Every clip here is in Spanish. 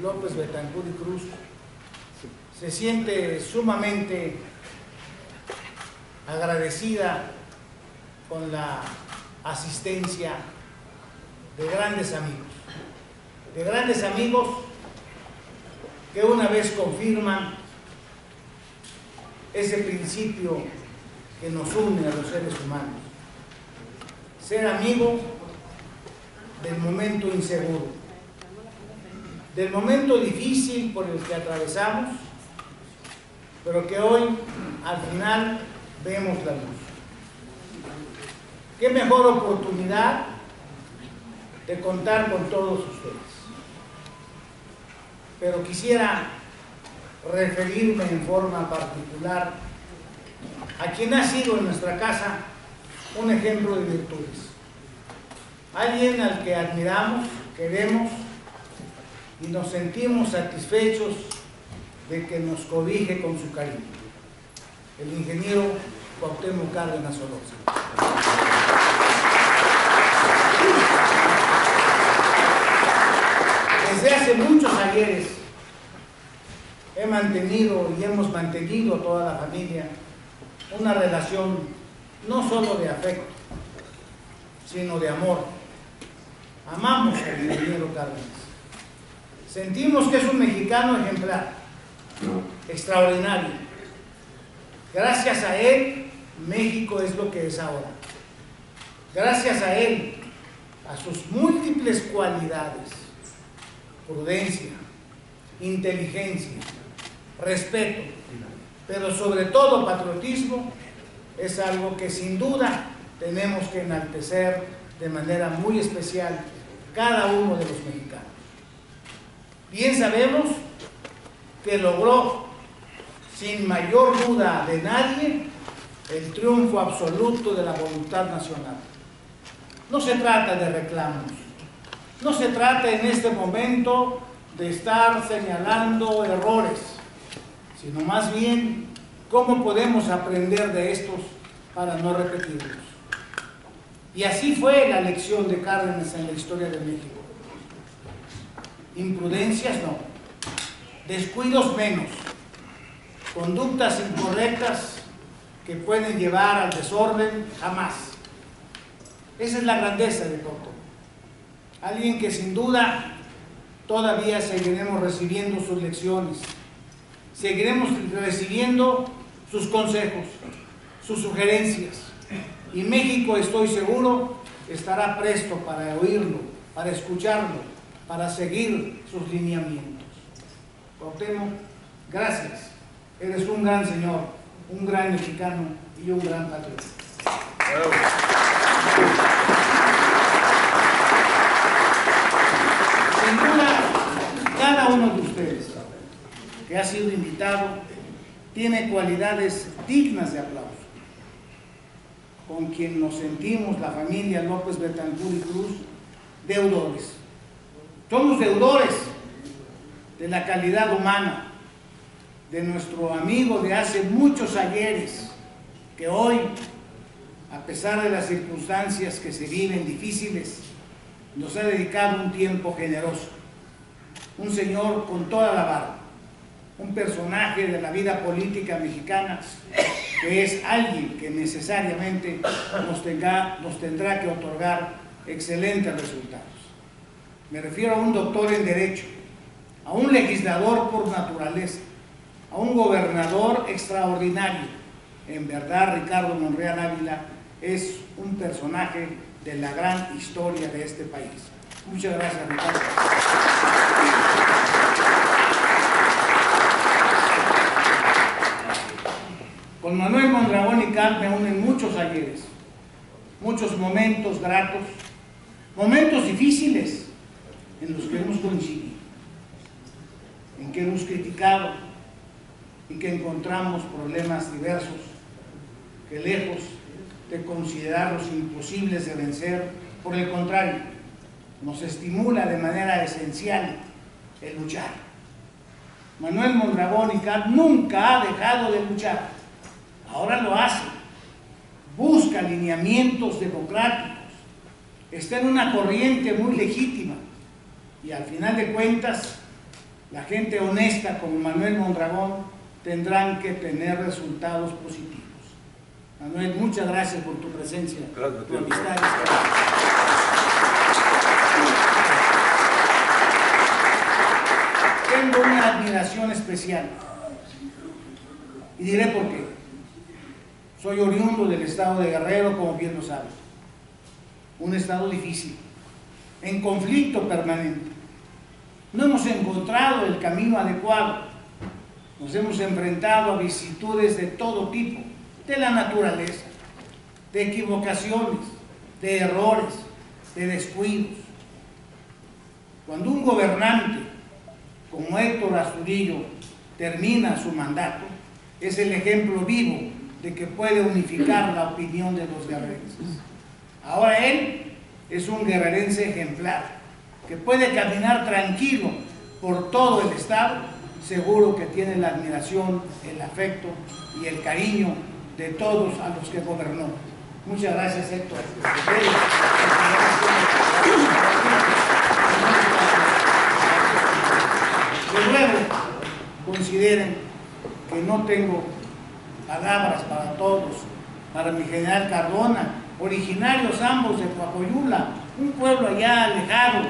López Betancur y Cruz se siente sumamente agradecida con la asistencia de grandes amigos, de grandes amigos que una vez confirman ese principio que nos une a los seres humanos. Ser amigo del momento inseguro, del momento difícil por el que atravesamos, pero que hoy al final vemos la luz. Qué mejor oportunidad de contar con todos ustedes. Pero quisiera referirme en forma particular a quien ha sido en nuestra casa un ejemplo de virtudes. Alguien al que admiramos, queremos y nos sentimos satisfechos de que nos cobije con su cariño. El ingeniero Cuauhtémoc Cárdenas Orozco. Desde hace muchos ayeres he mantenido y hemos mantenido toda la familia una relación no solo de afecto, sino de amor. Amamos al ingeniero Cárdenas. Sentimos que es un mexicano ejemplar, extraordinario. Gracias a él, México es lo que es ahora. Gracias a él, a sus múltiples cualidades, prudencia, inteligencia, respeto, pero sobre todo patriotismo, es algo que sin duda tenemos que enaltecer de manera muy especial cada uno de los mexicanos. Bien sabemos que logró sin mayor duda de nadie el triunfo absoluto de la voluntad nacional. No se trata de reclamos, no se trata en este momento de estar señalando errores, sino más bien cómo podemos aprender de estos para no repetirlos. Y así fue la lección de Cárdenas en la historia de México. Imprudencias no, descuidos menos, conductas incorrectas que pueden llevar al desorden jamás. Esa es la grandeza de Toto. Alguien que sin duda todavía seguiremos recibiendo sus lecciones, seguiremos recibiendo sus consejos, sus sugerencias. Y México, estoy seguro, estará presto para oírlo, para escucharlo, para seguir sus lineamientos. Cuauhtémoc, gracias. Eres un gran señor, un gran mexicano y un gran patriota. Cada uno de ustedes que ha sido invitado tiene cualidades dignas de aplauso. Con quien nos sentimos, la familia López Betancur y Cruz, deudores. Somos deudores de la calidad humana, de nuestro amigo de hace muchos ayeres, que hoy, a pesar de las circunstancias que se viven difíciles, nos ha dedicado un tiempo generoso. Un señor con toda la barba, un personaje de la vida política mexicana, que es alguien que necesariamente nos, nos tendrá que otorgar excelentes resultados. Me refiero a un doctor en Derecho, a un legislador por naturaleza, a un gobernador extraordinario. En verdad, Ricardo Monreal Ávila es un personaje de la gran historia de este país. Muchas gracias, Ricardo. Con Manuel Mondragón y Cal me unen muchos ayeres, muchos momentos gratos, momentos difíciles en los que hemos coincidido, en que hemos criticado y que encontramos problemas diversos que lejos de considerarlos imposibles de vencer, por el contrario, nos estimula de manera esencial el luchar. Manuel Mondragón y Cal nunca ha dejado de luchar, ahora lo hace, busca alineamientos democráticos, está en una corriente muy legítima, Y al final de cuentas, la gente honesta como Manuel Mondragón tendrán que tener resultados positivos. Manuel, muchas gracias por tu presencia, tu amistad. Tengo una admiración especial y diré por qué. Soy oriundo del estado de Guerrero, como bien lo sabes. Un estado difícil, en conflicto permanente. No hemos encontrado el camino adecuado. Nos hemos enfrentado a vicitudes de todo tipo, de la naturaleza, de equivocaciones, de errores, de descuidos. Cuando un gobernante como Héctor Astudillo termina su mandato, es el ejemplo vivo de que puede unificar la opinión de los guerrerenses. Ahora él es un guerrerense ejemplar, que puede caminar tranquilo por todo el Estado, seguro que tiene la admiración, el afecto y el cariño de todos a los que gobernó. Muchas gracias, Héctor. De nuevo, consideren que no tengo palabras para todos, para mi general Cardona, originarios ambos de Coacoyula, un pueblo allá alejado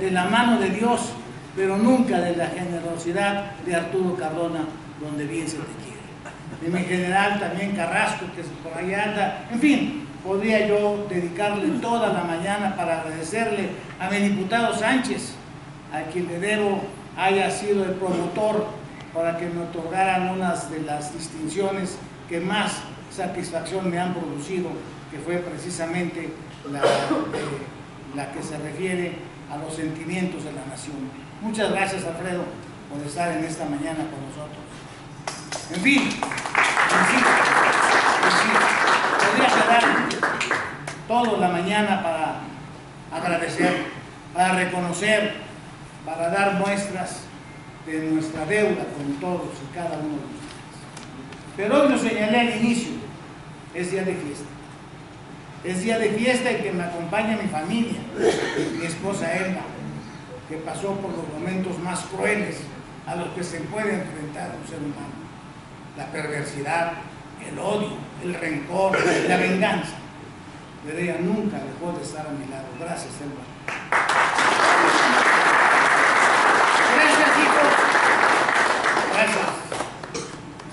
de la mano de Dios, pero nunca de la generosidad de Arturo Cardona, donde bien se te quiere. De mi general también Carrasco, que por allá anda, en fin, podría yo dedicarle toda la mañana para agradecerle a mi diputado Sánchez, a quien le debo haya sido el promotor para que me otorgaran unas de las distinciones que más satisfacción me han producido, que fue precisamente la, la que se refiere a los sentimientos de la nación. Muchas gracias, Alfredo, por estar en esta mañana con nosotros. En fin, en fin, en fin podría quedar toda la mañana para agradecer, para reconocer, para dar muestras de nuestra deuda con todos y cada uno de ustedes. Pero hoy lo señalé al inicio, es día de fiesta. Es día de fiesta y que me acompaña mi familia, mi esposa Elma, que pasó por los momentos más crueles a los que se puede enfrentar un ser humano. La perversidad, el odio, el rencor, la venganza. Pero ella nunca dejó de estar a mi lado. Gracias, Elma. Gracias, hijos. Gracias.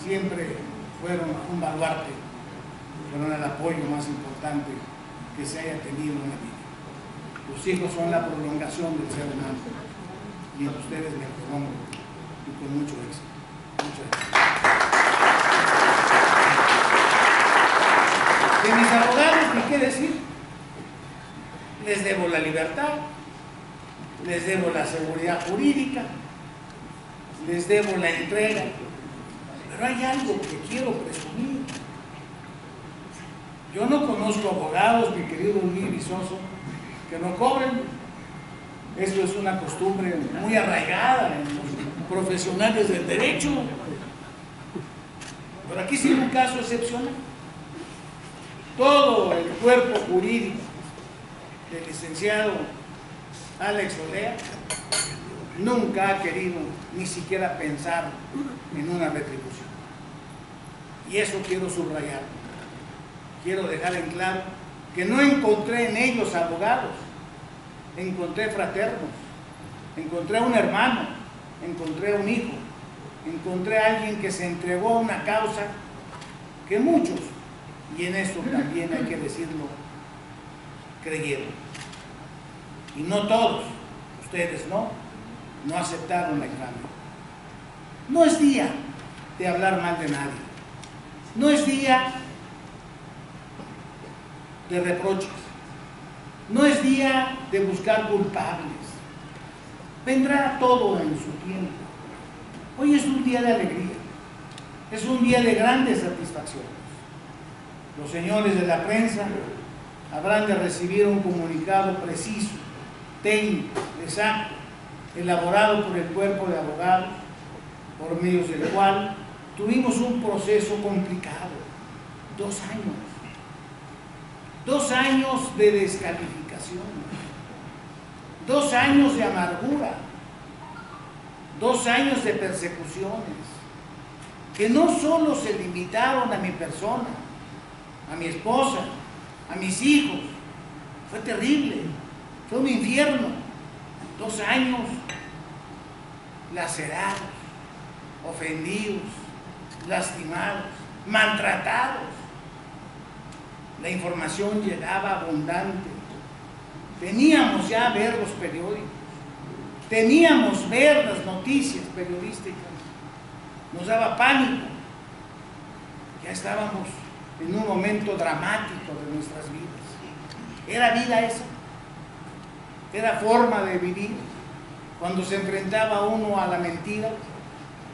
Siempre fueron un baluarte, fueron el apoyo más importante que se haya tenido en la vida. Los hijos son la prolongación del ser humano y a ustedes me propongo y con mucho éxito. Muchas gracias. De mis abogados, ¿qué decir? Les debo la libertad, les debo la seguridad jurídica, les debo la entrega, pero hay algo que quiero presumir. Yo no conozco abogados, mi querido Luis Visoso, que no cobren. Eso es una costumbre muy arraigada en los profesionales del derecho. Pero aquí sí un caso excepcional. Todo el cuerpo jurídico del licenciado Alex Olea nunca ha querido ni siquiera pensar en una retribución. Y eso quiero subrayar. Quiero dejar en claro que no encontré en ellos abogados, encontré fraternos, encontré un hermano, encontré un hijo, encontré a alguien que se entregó a una causa que muchos, y en eso también hay que decirlo, creyeron. Y no todos, ustedes no, no aceptaron la infamia. No es día de hablar mal de nadie. No es día de reproches. No es día de buscar culpables. Vendrá todo en su tiempo. Hoy es un día de alegría. Es un día de grandes satisfacciones. Los señores de la prensa habrán de recibir un comunicado preciso, técnico, exacto, elaborado por el cuerpo de abogados, por medio del cual tuvimos un proceso complicado, dos años, dos años de descalificación, dos años de amargura, dos años de persecuciones, que no solo se limitaron a mi persona, a mi esposa, a mis hijos, fue terrible, fue un infierno, dos años lacerados, ofendidos, lastimados, maltratados. La información llegaba abundante. Teníamos ya ver los periódicos, teníamos ver las noticias periodísticas. Nos daba pánico. Ya estábamos en un momento dramático de nuestras vidas. ¿Era vida esa? ¿Era forma de vivir? Cuando se enfrentaba uno a la mentira,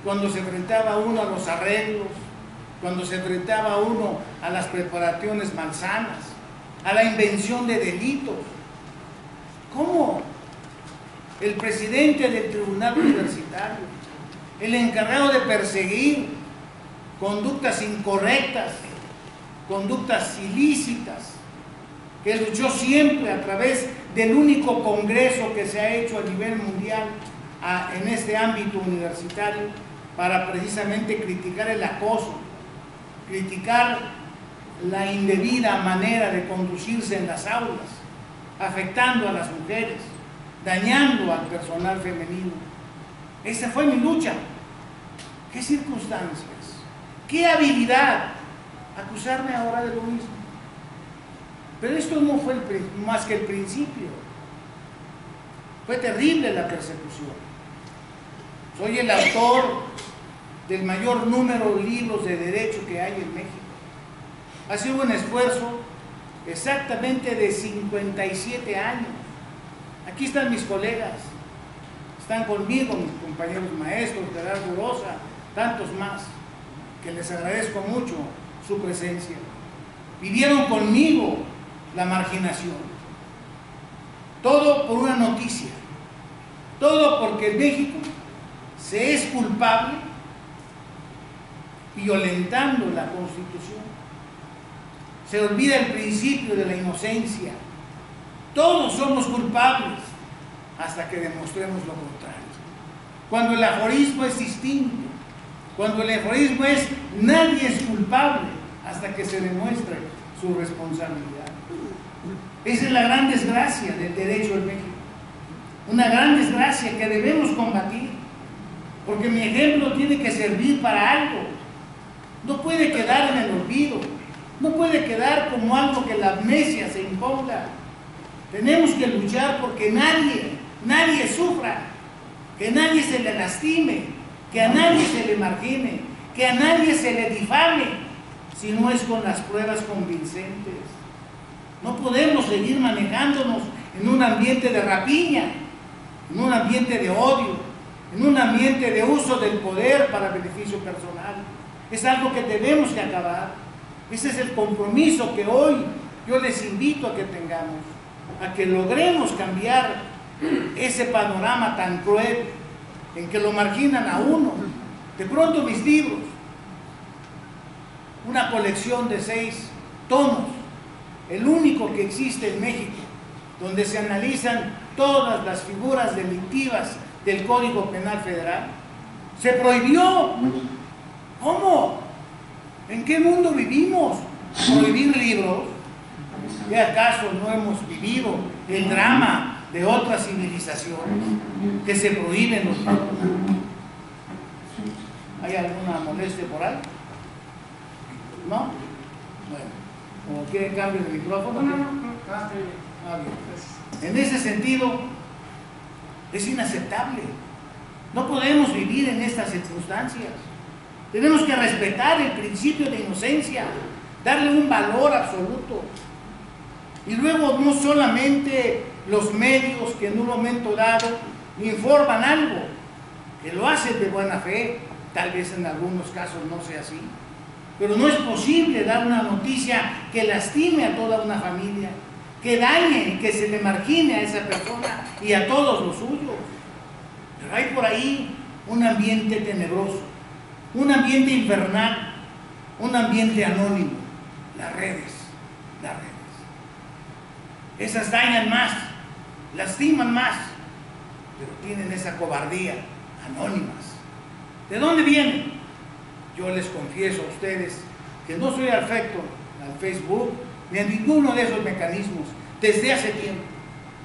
cuando se enfrentaba uno a los arreglos, cuando se enfrentaba uno a las preparaciones malsanas, a la invención de delitos. ¿Cómo? El presidente del tribunal universitario, el encargado de perseguir conductas incorrectas, conductas ilícitas, que luchó siempre a través del único congreso que se ha hecho a nivel mundial en este ámbito universitario para precisamente criticar el acoso, criticar la indebida manera de conducirse en las aulas, afectando a las mujeres, dañando al personal femenino. Esa fue mi lucha. ¿Qué circunstancias? ¿Qué habilidad? Acusarme ahora de lo mismo. Pero esto no fue más que el principio. Fue terrible la persecución. Soy el autor del mayor número de libros de derecho que hay en México. Ha sido un esfuerzo exactamente de 57 años. Aquí están mis colegas, están conmigo mis compañeros maestros, Gerardo Rosa, tantos más, que les agradezco mucho su presencia. Vivieron conmigo la marginación. Todo por una noticia. Todo porque México se es culpable violentando la Constitución. Se olvida el principio de la inocencia. Todos somos culpables hasta que demostremos lo contrario. Cuando el aforismo es distinto, cuando el aforismo es nadie es culpable hasta que se demuestre su responsabilidad. Esa es la gran desgracia del derecho en México. Una gran desgracia que debemos combatir. Porque mi ejemplo tiene que servir para algo. No puede quedar en el olvido. No puede quedar como algo que la amnesia se imponga. Tenemos que luchar porque nadie, nadie sufra. Que nadie se le lastime. Que a nadie se le margine. Que a nadie se le difame. Si no es con las pruebas convincentes. No podemos seguir manejándonos en un ambiente de rapiña, en un ambiente de odio, en un ambiente de uso del poder para beneficio personal. Es algo que tenemos que acabar. Ese es el compromiso que hoy yo les invito a que tengamos, a que logremos cambiar ese panorama tan cruel en que lo marginan a uno. De pronto mis libros, una colección de seis tomos, el único que existe en México, donde se analizan todas las figuras delictivas del Código Penal Federal. Se prohibió. ¿Cómo? ¿En qué mundo vivimos? Prohibir libros. ¿Qué acaso no hemos vivido el drama de otras civilizaciones que se prohíben los libros? ¿Hay alguna molestia por ahí? ¿No? Bueno. ¿O quiere cambio de micrófono? No, no, no. Ah, ah, en ese sentido, es inaceptable. No podemos vivir en estas circunstancias. Tenemos que respetar el principio de inocencia, darle un valor absoluto. Y luego no solamente los medios que en un momento dado informan algo, que lo hacen de buena fe, tal vez en algunos casos no sea así, pero no es posible dar una noticia que lastime a toda una familia, que dañe, que se le margine a esa persona y a todos los suyos. Pero hay por ahí un ambiente tenebroso, un ambiente infernal, un ambiente anónimo, las redes, las redes. Esas dañan más, lastiman más, pero tienen esa cobardía, anónimas. ¿De dónde vienen? Yo les confieso a ustedes que no soy afecto al Facebook ni a ninguno de esos mecanismos desde hace tiempo.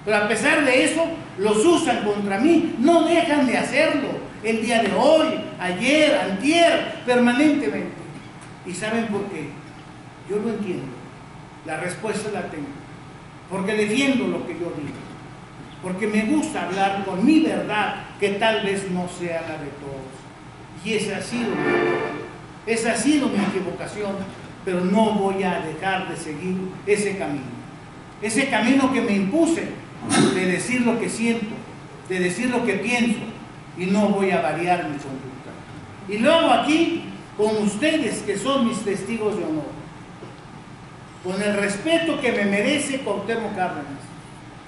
Pero a pesar de eso, los usan contra mí, no dejan de hacerlo el día de hoy, ayer, antier, permanentemente. ¿Y saben por qué? Yo lo entiendo. La respuesta la tengo. Porque defiendo lo que yo digo. Porque me gusta hablar con mi verdad, que tal vez no sea la de todos. Y esa ha sido mi. Esa ha sido mi equivocación, pero no voy a dejar de seguir ese camino. Ese camino que me impuse de decir lo que siento, de decir lo que pienso, y no voy a variar mi conducta. Y luego aquí, con ustedes que son mis testigos de honor, con el respeto que me merece Cuauhtémoc Cárdenas,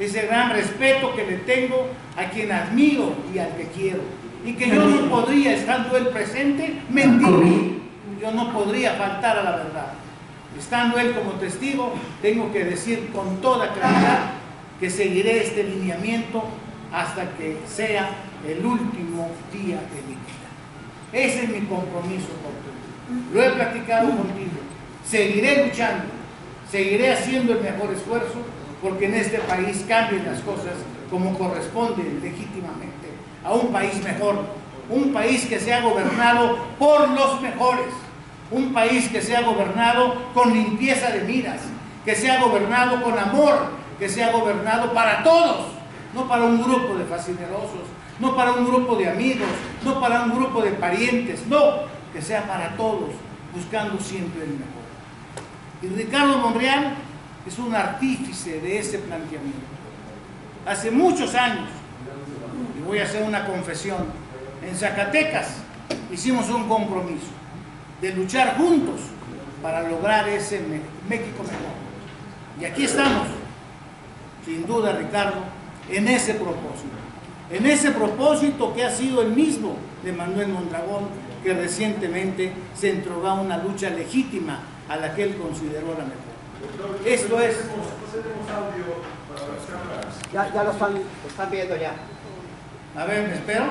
ese gran respeto que le tengo a quien admiro y al que quiero, y que yo no podría, estando él presente, mentir, yo no podría faltar a la verdad. Estando él como testigo, tengo que decir con toda claridad que seguiré este lineamiento hasta que sea el último día de mi. Ese es mi compromiso con Lo he platicado contigo. Seguiré luchando, seguiré haciendo el mejor esfuerzo porque en este país cambien las cosas como corresponde legítimamente a un país mejor, un país que sea gobernado por los mejores, un país que sea gobernado con limpieza de miras, que sea gobernado con amor, que sea gobernado para todos, no para un grupo de fascinerosos, no para un grupo de amigos, no para un grupo de parientes, no, que sea para todos, buscando siempre el mejor. Y Ricardo Monreal es un artífice de ese planteamiento. Hace muchos años, y voy a hacer una confesión, en Zacatecas hicimos un compromiso de luchar juntos para lograr ese México mejor. Y aquí estamos, sin duda Ricardo, en ese propósito. En ese propósito que ha sido el mismo de Manuel Mondragón, que recientemente se entregó a una lucha legítima a la que él consideró la mejor. Esto es... Ya, ya lo están, están viendo ya. A ver, ¿me espero?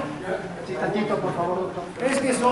Sí, tantito, por favor, doctor. Es que son...